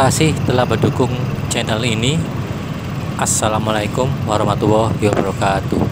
Kasih telah mendukung channel ini. Assalamualaikum warahmatullahi wabarakatuh.